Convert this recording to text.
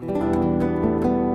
Música